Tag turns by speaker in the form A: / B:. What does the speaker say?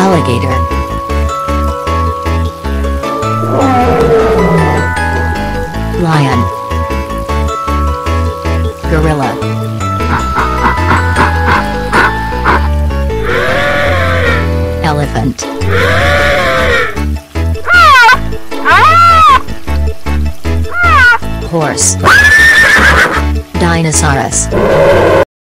A: Alligator. Lion. Gorilla. Elephant. Horse. Dinosaurus.